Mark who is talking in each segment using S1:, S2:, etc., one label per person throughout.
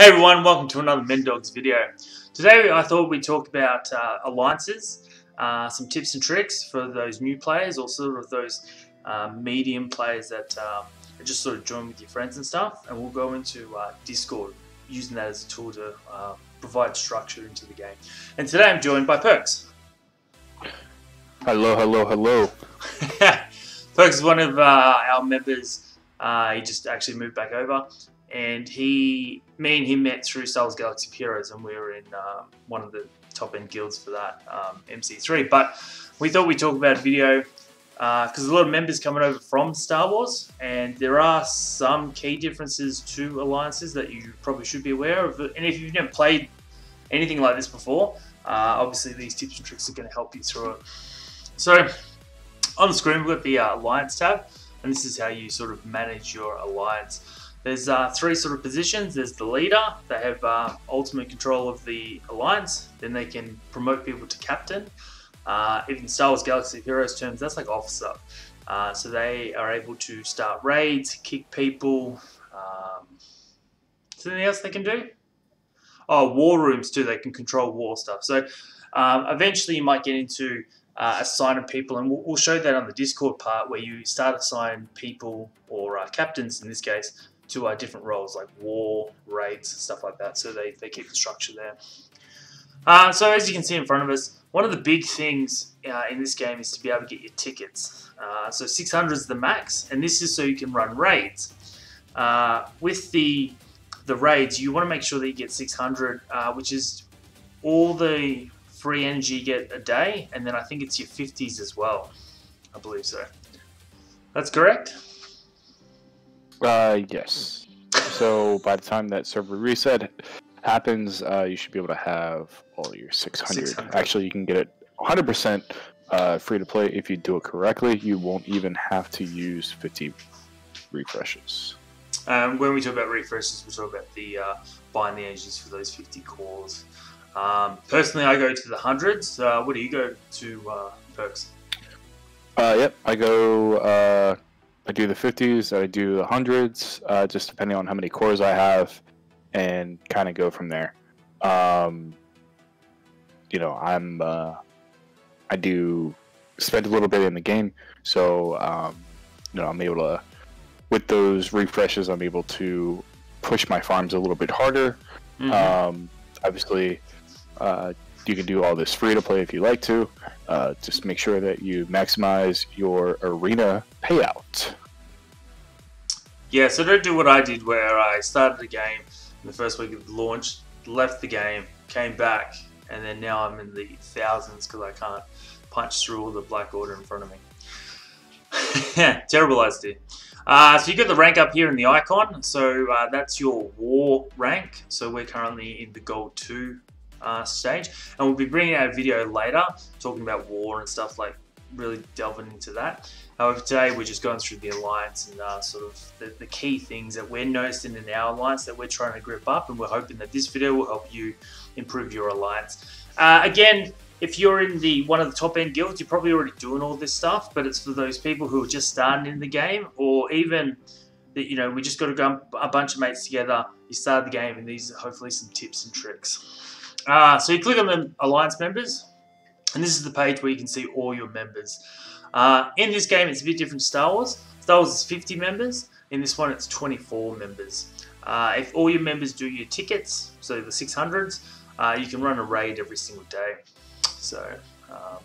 S1: Hey everyone, welcome to another Mendawgs video. Today I thought we'd talk about uh, alliances, uh, some tips and tricks for those new players or sort of those uh, medium players that uh, just sort of join with your friends and stuff and we'll go into uh, Discord using that as a tool to uh, provide structure into the game. And today I'm joined by Perks.
S2: Hello, hello, hello.
S1: Perks is one of our members. he just actually moved back over and he, me and him met through Wars Galaxy Heroes, and we were in um, one of the top end guilds for that, um, MC3. But we thought we'd talk about video because uh, a lot of members coming over from Star Wars, and there are some key differences to alliances that you probably should be aware of. And if you've never played anything like this before, uh, obviously these tips and tricks are going to help you through it. So on the screen, we've got the uh, Alliance tab, and this is how you sort of manage your alliance. There's uh, three sort of positions. There's the leader. They have uh, ultimate control of the alliance. Then they can promote people to captain. Uh, in Star Wars Galaxy of Heroes terms, that's like officer. Uh, so they are able to start raids, kick people. Um, is there anything else they can do? Oh, war rooms too. They can control war stuff. So um, eventually you might get into uh, assigning people, and we'll, we'll, show that on the Discord part where you start assigning people or uh, captains in this case to uh, different roles like war, raids, stuff like that. So they, they keep the structure there. Uh, so as you can see in front of us, one of the big things uh, in this game is to be able to get your tickets. Uh, so 600 is the max, and this is so you can run raids. Uh, with the the raids, you want to make sure that you get 600, uh, which is all the free energy you get a day, and then I think it's your 50s as well. I believe so. That's correct?
S2: Uh, yes. So by the time that server reset happens, uh, you should be able to have all your 600. 600. Actually, you can get it 100% uh, free to play if you do it correctly. You won't even have to use 50 refreshes.
S1: Um, when we talk about refreshes, we talk about the uh, buying the energies for those 50 cores. Um, personally, I go to the hundreds. Uh, what do you go to, uh, perks?
S2: Uh, yep, I go uh, I do the 50s, I do the hundreds, uh, just depending on how many cores I have, and kind of go from there. Um, you know, I'm uh, I do spend a little bit in the game, so um, you know I'm able to with those refreshes, I'm able to push my farms a little bit harder. Mm-hmm. Um, obviously, uh, you can do all this free to play if you like to. Uh, just make sure that you maximize your arena payout.
S1: Yeah, so don't do what I did where I started the game in the first week of the launch, left the game, came back, and then now I'm in the thousands because I can't punch through all the black order in front of me. yeah, terrible idea. Uh, so you got the rank up here in the icon. So uh, that's your war rank. So we're currently in the gold 2 uh, stage. And we'll be bringing out a video later talking about war and stuff like really delving into that. However, today we're just going through the alliance and uh, sort of the, the, key things that we're noticing in our alliance that we're trying to grip up, and we're hoping that this video will help you improve your alliance. Uh, again, if you're in the one of the top end guilds, you're probably already doing all this stuff, but it's for those people who are just starting in the game, or even that you know we just got to go a bunch of mates together. You start the game, and these are hopefully some tips and tricks. Uh, so you click on the alliance members, and this is the page where you can see all your members. Uh, in this game, it's a bit different Star Wars. Star Wars is 50 members. In this one, it's 24 members. Uh, if all your members do your tickets, so the 600s, uh, you can run a raid every single day. So, um,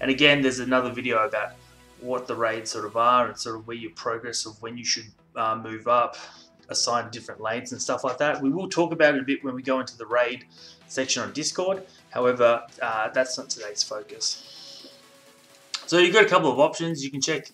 S1: and again, there's another video about what the raids sort of are and sort of where your progress of when you should uh, move up, assign different lanes and stuff like that. We will talk about it a bit when we go into the raid section on Discord. However, uh, that's not today's focus. So you've got a couple of options. You can check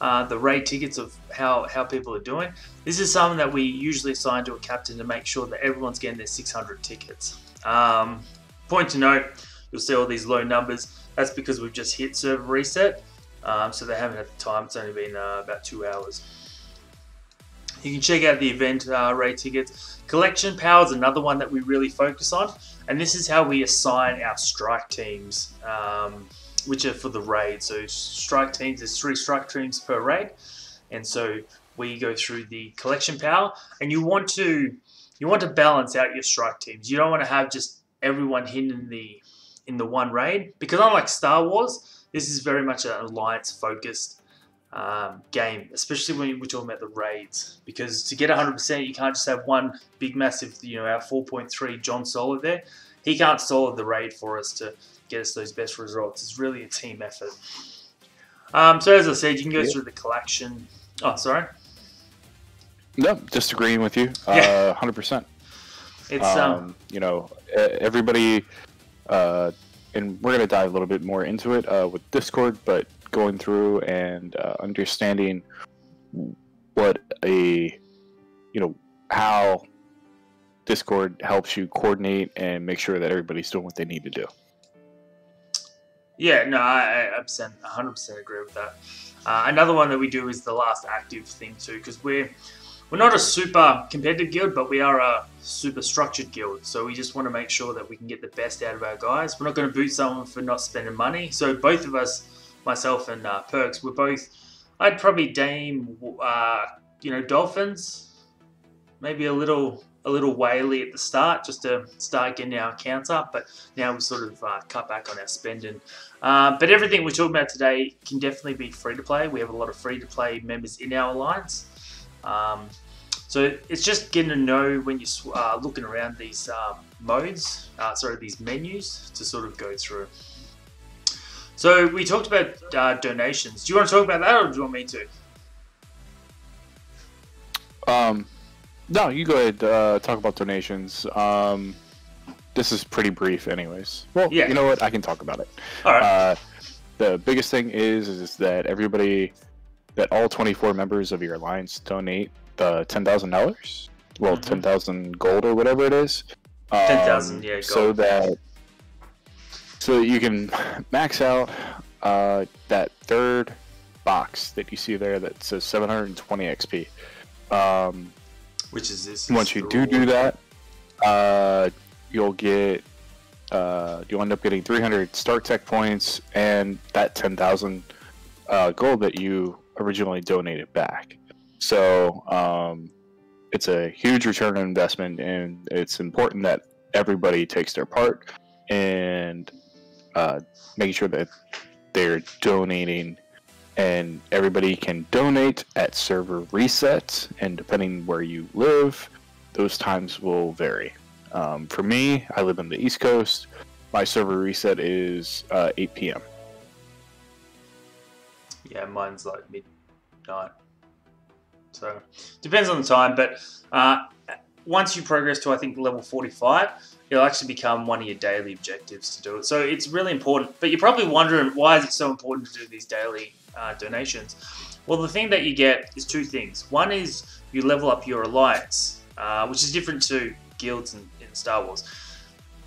S1: uh, the raid tickets of how, how people are doing. This is something that we usually assign to a captain to make sure that everyone's getting their 600 tickets. Um, point to note, you'll see all these low numbers. That's because we've just hit server reset. Um, so they haven't had the time. It's only been uh, about two hours. You can check out the event uh, raid tickets. Collection power is another one that we really focus on, and this is how we assign our strike teams, um, which are for the raid. So strike teams, there's three strike teams per raid, and so we go through the collection power, and you want to you want to balance out your strike teams. You don't want to have just everyone hidden in the in the one raid because unlike Star Wars, this is very much an alliance focused um, game, especially when we're talking about the raids. Because to get 100%, you can't just have one big, massive, you know, our 4.3 John Solo there. He can't solo the raid for us to get us those best results. It's really a team effort. Um, so as I said, you can go yeah. through the collection. Oh, sorry.
S2: No, just agreeing with you. Yeah. Uh, 100%. It's, um, um, you know, everybody, uh, and we're going to dive a little bit more into it uh, with Discord, but going through and uh, understanding what a, you know, how Discord helps you coordinate and make sure that everybody's doing what they need to do.
S1: Yeah, no, I, I 100% agree with that. Uh, another one that we do is the last active thing too, because we're we're not a super competitive guild, but we are a super structured guild. So we just want to make sure that we can get the best out of our guys. We're not going to boot someone for not spending money. So both of us, myself and uh, Perks, we're both. I'd probably Dame, uh, you know, Dolphins, maybe a little a little whaley at the start just to start getting our accounts up, but now we've sort of uh, cut back on our spending. Uh, but everything we're talking about today can definitely be free to play. We have a lot of free to play members in our alliance. Um, so it's just getting to know when you're uh, looking around these um, modes, uh, sorry, these menus to sort of go through. So we talked about uh, donations. Do you want to talk about that, or do you want me to?
S2: Um, no, you go ahead. Uh, talk about donations. Um, this is pretty brief, anyways. Well, yeah. you know what? I can talk about it.
S1: All right.
S2: Uh, the biggest thing is is that everybody, that all 24 members of your alliance donate the ten thousand dollars. Well, mm-hmm. ten thousand gold or whatever it is.
S1: Um, ten thousand, yeah. Gold.
S2: So that so that you can max out uh, that third box that you see there that says 720 XP. Um,
S1: Which is this?
S2: Once you do do that, uh, you'll get uh, you'll end up getting 300 Stark Tech points and that 10,000 uh, gold that you originally donated back. So um, it's a huge return on investment, and it's important that everybody takes their part and uh, making sure that they're donating. And everybody can donate at server reset, and depending where you live, those times will vary. Um, for me, I live in the East Coast. My server reset is uh, 8 p.m.
S1: Yeah, mine's like midnight. So depends on the time, but uh, once you progress to I think level 45, it'll actually become one of your daily objectives to do it. So it's really important. But you're probably wondering why is it so important to do these daily uh, donations? Well, the thing that you get is two things. One is you level up your alliance, uh, which is different to guilds in, in Star Wars.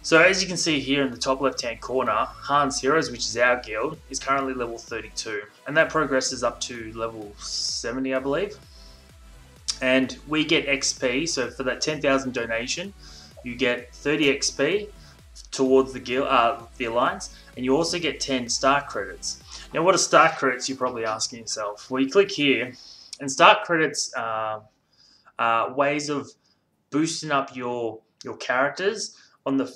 S1: So as you can see here in the top left hand corner, Han's Heroes, which is our guild, is currently level 32. And that progresses up to level 70, I believe and we get XP. So for that 10,000 donation, you get 30 XP towards the guild, uh, the alliance, and you also get 10 star credits. Now, what are star credits? You're probably asking yourself. Well, you click here, and star credits are, are ways of boosting up your your characters on the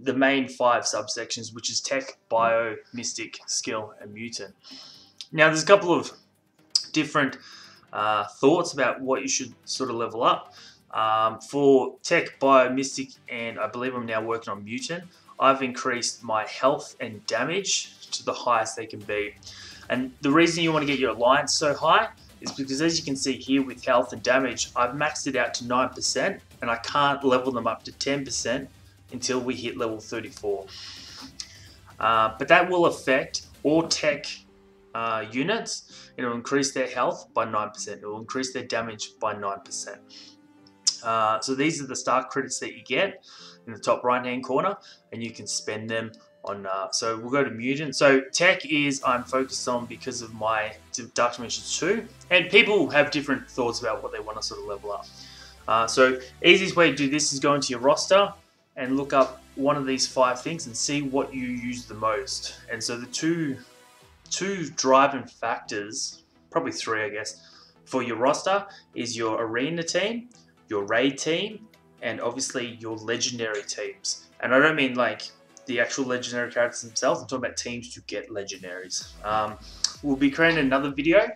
S1: the main five subsections, which is tech, bio, mystic, skill, and mutant. Now, there's a couple of different uh, thoughts about what you should sort of level up. Um, for Tech, Bio, Mystic, and I believe I'm now working on Mutant, I've increased my health and damage to the highest they can be. And the reason you want to get your alliance so high is because as you can see here with health and damage, I've maxed it out to 9% and I can't level them up to 10% until we hit level 34. Uh, but that will affect all tech uh, units, it will increase their health by 9%. It will increase their damage by 9%. Uh, so these are the star credits that you get in the top right hand corner and you can spend them on uh, so we'll go to mutant. So tech is I'm focused on because of my Dark Dimensions 2 and people have different thoughts about what they want to sort of level up. Uh, so easiest way to do this is go into your roster and look up one of these five things and see what you use the most. And so the two two driving factors, probably three, I guess, for your roster is your arena team, your raid team, and obviously your legendary teams. And I don't mean like the actual legendary characters themselves. I'm talking about teams to get legendaries. Um, we'll be creating another video.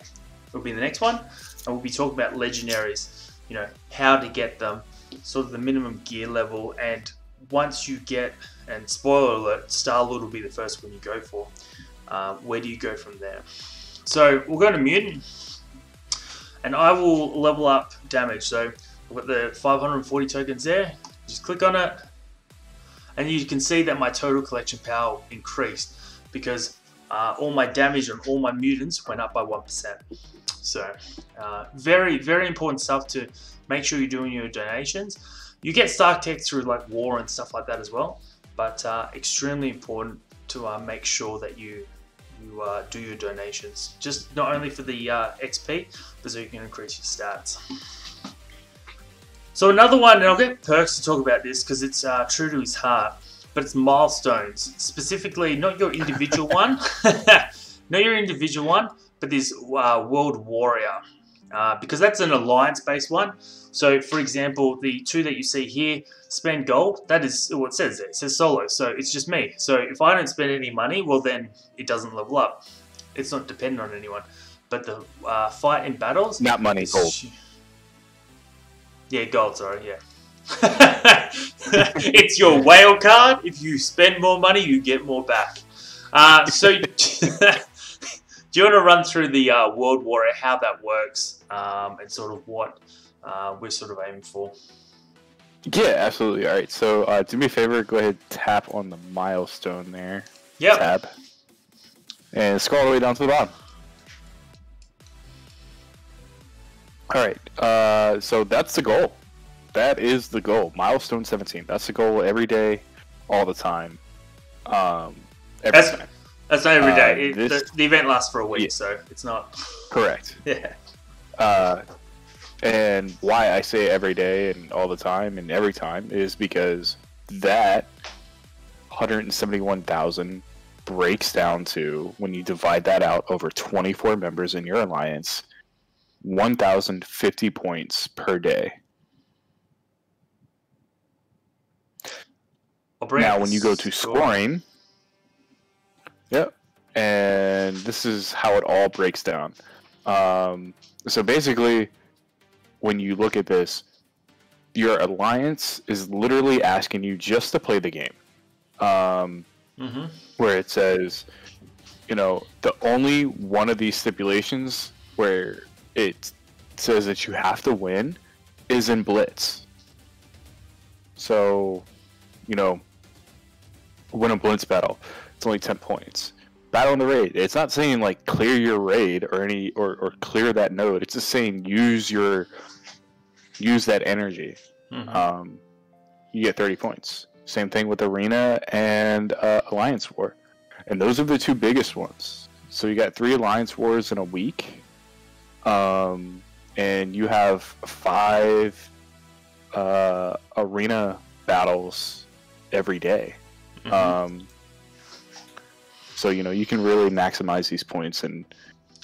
S1: It'll be the next one, and we'll be talking about legendaries. You know how to get them, sort of the minimum gear level, and once you get and spoiler alert, Star Lord will be the first one you go for. Uh, where do you go from there? So we'll go to mutant, and I will level up damage. So I've got the 540 tokens there. Just click on it, and you can see that my total collection power increased because uh, all my damage and all my mutants went up by 1%. So uh, very, very important stuff to make sure you're doing your donations. You get Stark Tech through like war and stuff like that as well, but uh, extremely important to uh, make sure that you you uh, do your donations. Just not only for the uh, XP, but so you can increase your stats. So another one, and I'll get Perks to talk about this because it's uh, true to his heart, but it's milestones. Specifically, not your individual one, not your individual one, but this uh, World Warrior. Uh, because that's an alliance-based one. So, for example, the two that you see here, spend gold, that is what it says there. It says solo, so it's just me. So if I don't spend any money, well then it doesn't level up. It's not dependent on anyone. But the uh, fight in battles...
S2: Not money, gold.
S1: Yeah, gold, sorry, yeah. it's your whale card. If you spend more money, you get more back. Uh, so, do you want to run through the uh, World Warrior, how that works, um, and sort of what uh, we're sort of aiming for?
S2: Yeah, absolutely. All right, so uh, do me a favor, go ahead tap on the milestone there.
S1: Yeah.
S2: Tab. And scroll all the way down to the bottom. All right, uh, so that's the goal. That is the goal. Milestone 17. That's the goal every day, all the time. Um, every
S1: That's-
S2: time.
S1: That's not every
S2: Uh,
S1: day. It-
S2: this-
S1: the, the event lasts for a week,
S2: Yeah.
S1: so it's not.
S2: Correct.
S1: Yeah.
S2: Uh, and why I say every day and all the time and every time is because that 171,000 breaks down to when you divide that out over 24 members in your alliance 1,050 points per day. Now, when you go to scoring, yep, and this is how it all breaks down. Um, so basically, when you look at this, your alliance is literally asking you just to play the game. Um,
S1: Mm-hmm.
S2: where it says, you know, the only one of these stipulations where it says that you have to win is in Blitz. So, you know, win a Blitz battle. It's only 10 points. Battle in the raid. It's not saying like clear your raid or any or, or clear that node. It's just saying use your use that energy
S1: Mm-hmm.
S2: um, you get 30 points. Same thing with Arena and uh, Alliance War. And those are the two biggest ones. So you got three Alliance Wars in a week. Um, and you have five uh, Arena battles every day.
S1: Mhm.
S2: Um, so, you know, you can really maximize these points and,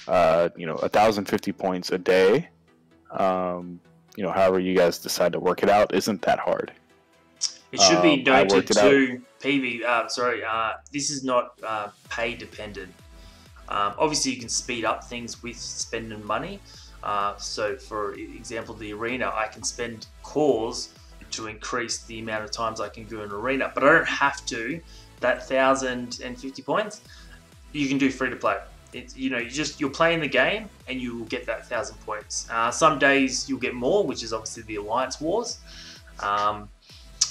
S2: uh, you know, 1,050 points a day. Um, you know, however you guys decide to work it out isn't that hard.
S1: It should be
S2: Um,
S1: noted
S2: worked it out.
S1: to PV. Uh, sorry, uh, this is not uh, pay dependent. Um, obviously, you can speed up things with spending money. Uh, so, for example, the arena, I can spend cores to increase the amount of times I can go in arena, but I don't have to. That thousand and fifty points, you can do free to play. It's you know you just you're playing the game and you will get that thousand points. Uh, some days you'll get more, which is obviously the alliance wars. Um,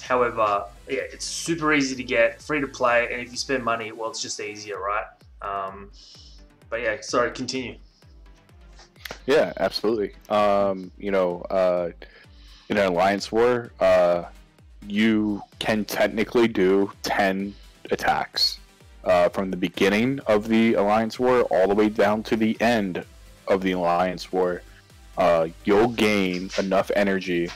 S1: However, yeah, it's super easy to get, free to play, and if you spend money, well, it's just easier, right? Um, but yeah, sorry, continue.
S2: Yeah, absolutely. Um, you know, uh, in an alliance war, uh, you can technically do ten attacks uh, from the beginning of the alliance war all the way down to the end of the alliance war. Uh, you'll gain enough energy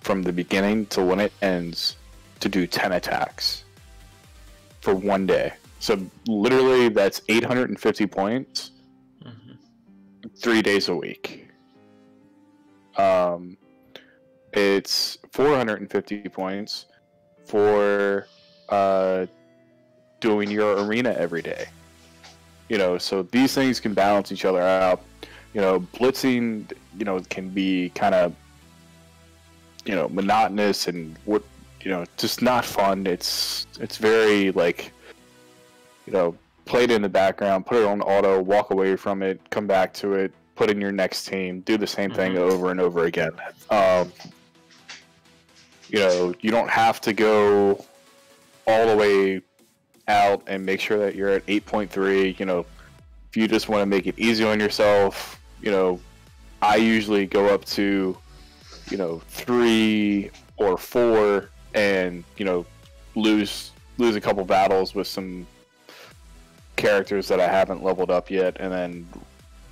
S2: from the beginning to when it ends to do ten attacks for one day. So literally, that's 850 points
S1: Mhm.
S2: three days a week. Um, it's 450 points for uh, doing your arena every day. You know, so these things can balance each other out. You know, blitzing, you know, can be kind of, you know, monotonous and what, you know, just not fun. It's it's very like, you know, play it in the background, put it on auto, walk away from it, come back to it, put in your next team, do the same thing
S1: Mhm.
S2: over and over again. Um, you know, you don't have to go all the way out and make sure that you're at 8.3. You know, if you just want to make it easy on yourself, you know, I usually go up to, you know, three or four and, you know, lose lose a couple battles with some characters that I haven't leveled up yet and then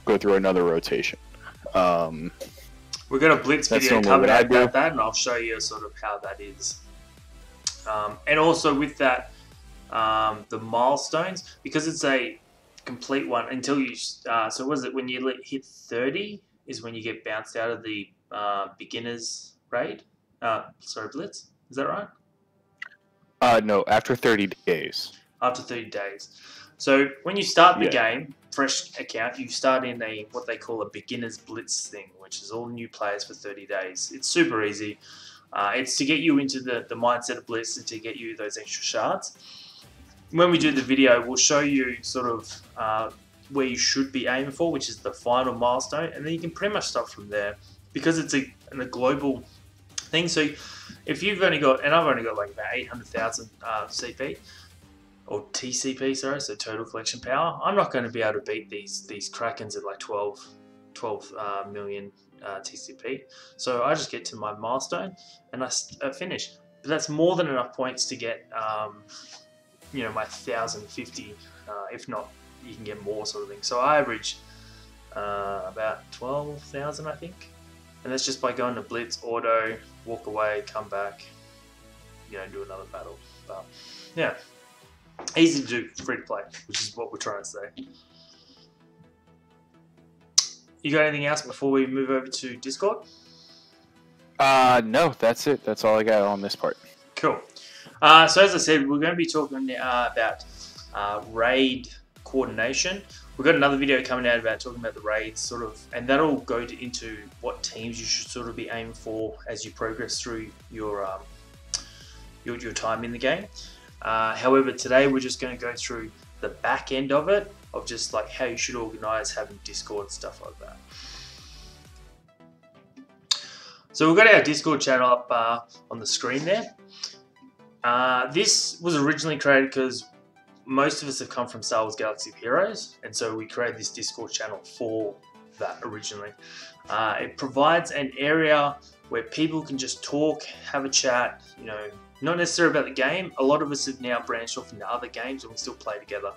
S2: go through another rotation. Um,
S1: We're going to Blitz video coming out
S2: do.
S1: about that, and I'll show you sort of how that is. Um, and also with that, um, the milestones, because it's a complete one until you. Uh, so was it when you hit thirty is when you get bounced out of the uh, beginners raid? Uh, sorry, Blitz. Is that right?
S2: uh, no, after 30 days.
S1: after 30 days. So when you start the
S2: Yeah.
S1: game, fresh account, you start in a what they call a beginner's blitz thing, which is all new players for 30 days. It's super easy. Uh, it's to get you into the, the mindset of blitz and to get you those extra shards. When we do the video, we'll show you sort of uh, where you should be aiming for, which is the final milestone, and then you can pretty much start from there because it's a, a global thing. So if you've only got, and I've only got like about 800,000 uh, CP, or TCP, sorry, so total collection power. I'm not going to be able to beat these these Krakens at like 12, 12 uh, million uh, TCP. So I just get to my milestone and I finish. But that's more than enough points to get, um, you know, my 1,050, uh, if not, you can get more sort of thing. So I average uh, about 12,000, I think. And that's just by going to Blitz, Auto, walk away, come back, you know, do another battle. But yeah easy to do, free to play, which is what we're trying to say. You got anything else before we move over to Discord?
S2: Uh, no, that's it. That's all I got on this part.
S1: Cool. Uh, so as I said, we're going to be talking uh, about uh, raid coordination. We've got another video coming out about talking about the raids, sort of, and that'll go to, into what teams you should sort of be aiming for as you progress through your um, your, your time in the game. Uh, however, today we're just going to go through the back end of it, of just like how you should organize having Discord stuff like that. So we've got our Discord channel up uh, on the screen there. Uh, this was originally created because most of us have come from Star Wars Galaxy of Heroes, and so we created this Discord channel for that originally. Uh, it provides an area where people can just talk, have a chat, you know, not necessarily about the game. A lot of us have now branched off into other games and we still play together,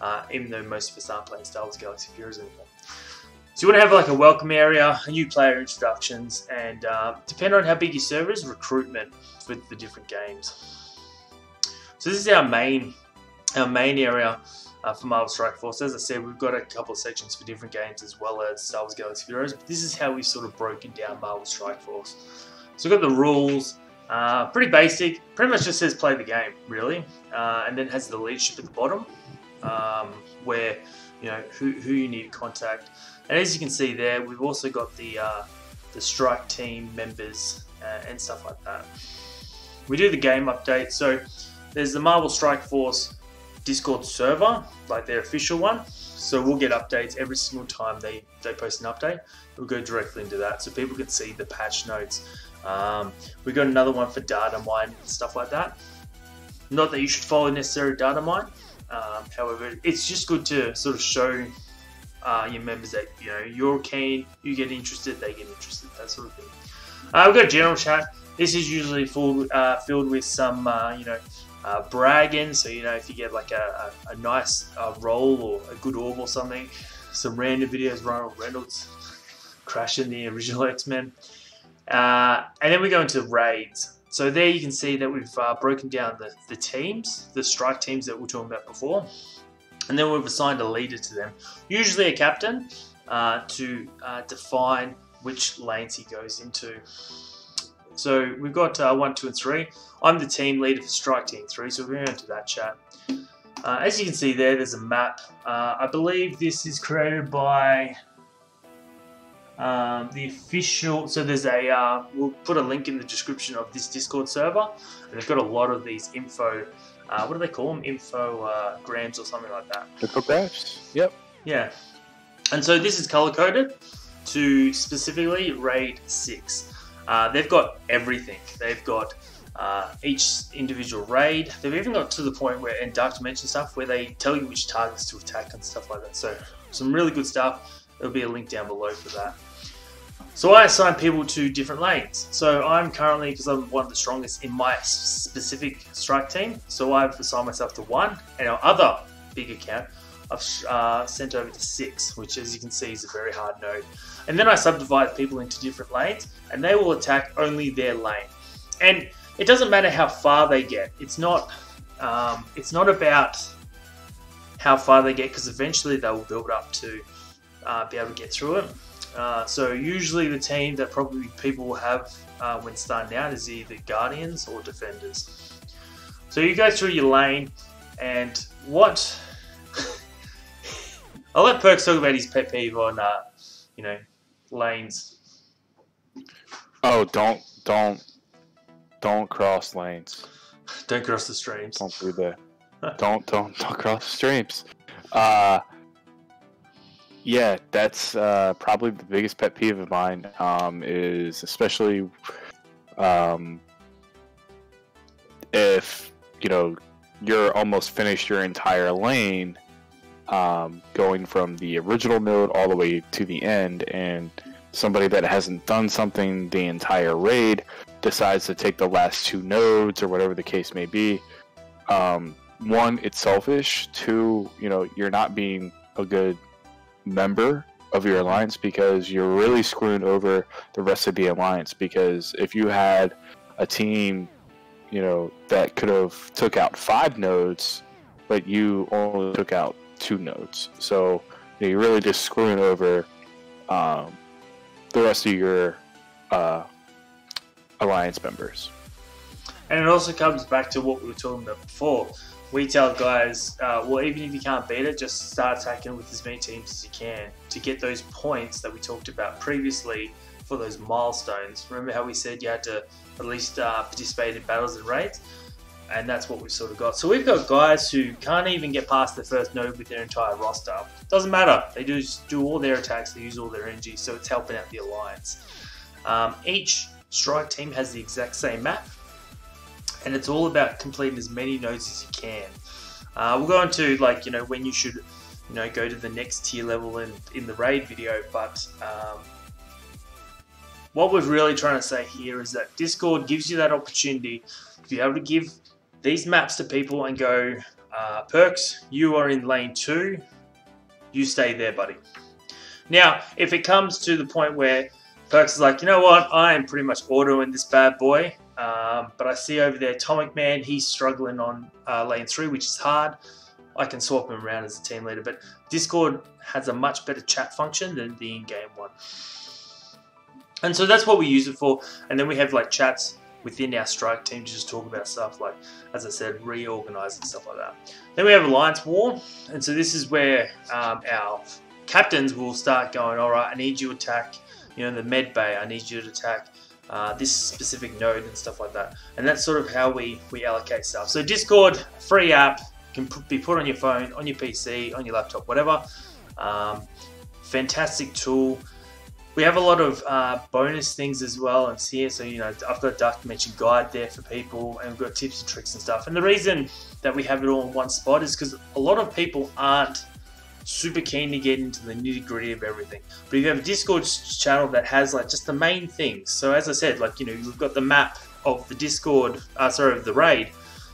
S1: uh, even though most of us aren't playing Star Wars Galaxy Heroes anymore. So you want to have like a welcome area, a new player introductions, and uh, depending on how big your server is, recruitment with the different games. So this is our main our main area uh, for Marvel Strike Force. As I said, we've got a couple of sections for different games as well as Star Wars Galaxy Heroes. But this is how we've sort of broken down Marvel Strike Force. So we've got the rules, uh, pretty basic. Pretty much just says play the game, really, uh, and then has the leadership at the bottom, um, where you know who, who you need to contact. And as you can see there, we've also got the uh, the strike team members uh, and stuff like that. We do the game update. So there's the Marvel Strike Force Discord server, like their official one. So we'll get updates every single time they, they post an update. We'll go directly into that so people can see the patch notes. Um, we got another one for data mine and stuff like that. Not that you should follow necessary data mine. Um, however, it's just good to sort of show uh, your members that you know you're keen, you get interested, they get interested, that sort of thing. Uh, we've got general chat. This is usually full, uh, filled with some, uh, you know, uh, bragging. So you know, if you get like a, a, a nice uh, roll or a good orb or something, some random videos, Ronald Reynolds crashing the original X Men, uh, and then we go into raids. So there you can see that we've uh, broken down the, the teams, the strike teams that we were talking about before, and then we've assigned a leader to them, usually a captain, uh, to uh, define which lanes he goes into. So we've got uh, one, two, and three. I'm the team leader for Strike Team 3, so we're going to that chat. Uh, as you can see there, there's a map. Uh, I believe this is created by um, the official. So there's a. Uh, we'll put a link in the description of this Discord server, and they've got a lot of these info. Uh, what do they call them? Info uh, grams or something like that.
S2: Infographs. Yep.
S1: Yeah. And so this is color coded to specifically RAID 6. Uh, they've got everything. They've got uh, each individual raid. They've even got to the point where, and Dark Dimension stuff, where they tell you which targets to attack and stuff like that. So, some really good stuff. There'll be a link down below for that. So, I assign people to different lanes. So, I'm currently, because I'm one of the strongest in my specific strike team, so I've assigned myself to one, and our other big account, I've uh, sent over to six, which, as you can see, is a very hard node. And then I subdivide people into different lanes, and they will attack only their lane. And it doesn't matter how far they get. It's not. Um, it's not about how far they get because eventually they will build up to uh, be able to get through it. Uh, so usually the team that probably people will have uh, when starting out is either guardians or defenders. So you go through your lane, and what I'll let Perks talk about his pet peeve on, uh, you know, lanes.
S2: Oh, don't, don't, don't cross lanes.
S1: Don't cross the streams.
S2: Don't do that. don't, don't, don't cross the streams. Uh, yeah, that's uh, probably the biggest pet peeve of mine. Um, is especially um, if you know you're almost finished your entire lane um, going from the original node all the way to the end, and somebody that hasn't done something the entire raid decides to take the last two nodes or whatever the case may be. Um, one, it's selfish. Two, you know, you're not being a good member of your alliance because you're really screwing over the rest of the alliance. Because if you had a team, you know, that could have took out five nodes, but you only took out two nodes. So you you're really just screwing over um, the rest of your uh, alliance members.
S1: And it also comes back to what we were talking about before. We tell guys, uh, well, even if you can't beat it, just start attacking with as many teams as you can to get those points that we talked about previously for those milestones. Remember how we said you had to at least uh, participate in battles and raids? and that's what we've sort of got. So we've got guys who can't even get past the first node with their entire roster. Doesn't matter. They do do all their attacks. They use all their energy, so it's helping out the alliance. Um, each strike team has the exact same map, and it's all about completing as many nodes as you can. Uh, we'll go into like you know when you should you know go to the next tier level in in the raid video, but. Um, what we're really trying to say here is that Discord gives you that opportunity to be able to give these maps to people and go, uh, Perks, you are in lane two, you stay there, buddy. Now, if it comes to the point where Perks is like, you know what, I am pretty much autoing this bad boy, um, but I see over there Atomic Man, he's struggling on uh, lane three, which is hard. I can swap him around as a team leader, but Discord has a much better chat function than the in-game one. And so that's what we use it for. And then we have like chats within our strike team to just talk about stuff like, as I said, reorganizing stuff like that. Then we have Alliance War, and so this is where um, our captains will start going, all right, I need you to attack, you know, the med bay, I need you to attack uh, this specific node and stuff like that. And that's sort of how we, we allocate stuff. So Discord, free app, can be put on your phone, on your PC, on your laptop, whatever. Um, fantastic tool we have a lot of uh, bonus things as well and here so you know i've got a dimension guide there for people and we've got tips and tricks and stuff and the reason that we have it all in one spot is because a lot of people aren't super keen to get into the nitty gritty of everything but if you have a discord channel that has like just the main things so as i said like you know we've got the map of the discord uh, sorry of the raid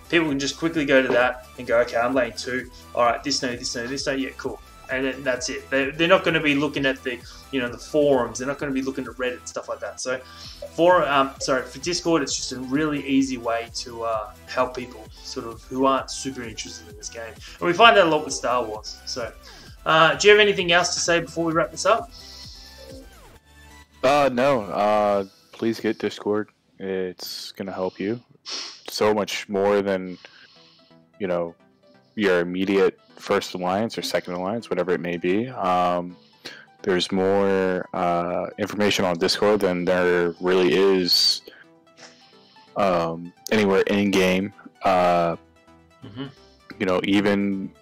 S1: people can just quickly go to that and go okay i'm lane two all right this no this no this no yeah cool and that's it. They're, they're not going to be looking at the you know the forums. They're not going to be looking at Reddit stuff like that. So for um, sorry for Discord, it's just a really easy way to uh, help people sort of who aren't super interested in this game. And we find that a lot with Star Wars. So uh, do you have anything else to say before we wrap this up?
S2: Uh, no. Uh, please get Discord. It's gonna help you so much more than you know your immediate first alliance or second alliance, whatever it may be. Um, there's more uh, information on Discord than there really is um, anywhere in game. Uh,
S1: Mm-hmm.
S2: you know, even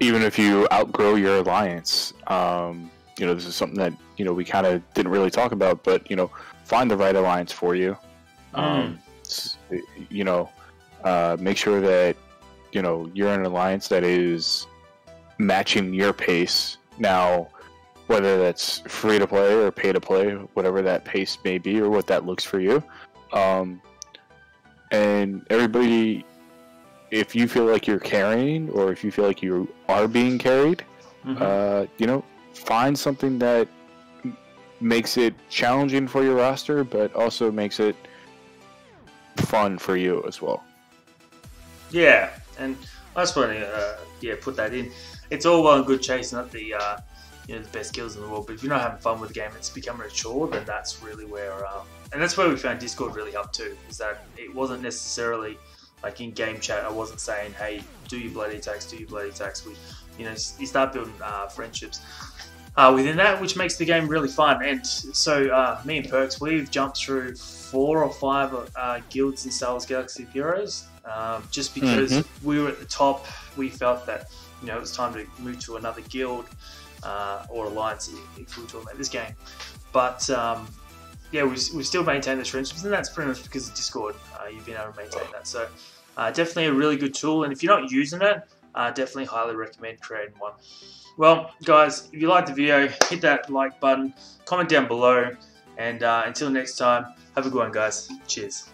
S2: even if you outgrow your alliance, um, you know, this is something that you know we kind of didn't really talk about, but you know, find the right alliance for you. Um, s- you know, uh, make sure that you know you're in an alliance that is matching your pace. Now, whether that's free to play or pay to play, whatever that pace may be, or what that looks for you. Um, and everybody, if you feel like you're carrying, or if you feel like you are being carried,
S1: Mhm.
S2: uh, you know, find something that makes it challenging for your roster, but also makes it fun for you as well.
S1: Yeah, and I just want to uh, yeah put that in. It's all well and good chasing up the uh, you know the best kills in the world, but if you're not having fun with the game, it's becoming a chore. Then that's really where um, and that's where we found Discord really helped too. Is that it wasn't necessarily like in game chat. I wasn't saying, "Hey, do your bloody attacks, do your bloody attacks." We, you know, you start building uh, friendships. Uh, within that, which makes the game really fun. And so, uh, me and Perks, we've jumped through four or five uh, guilds in Star Wars Galaxy of Heroes, um, just because
S2: Mhm.
S1: we were at the top. We felt that you know it was time to move to another guild uh, or alliance if we were talking about this game. But um, yeah, we we still maintain those friendships, and that's pretty much because of Discord. Uh, you've been able to maintain that. So uh, definitely a really good tool. And if you're not using it, uh, definitely highly recommend creating one. Well, guys, if you liked the video, hit that like button, comment down below, and uh, until next time, have a good one, guys. Cheers.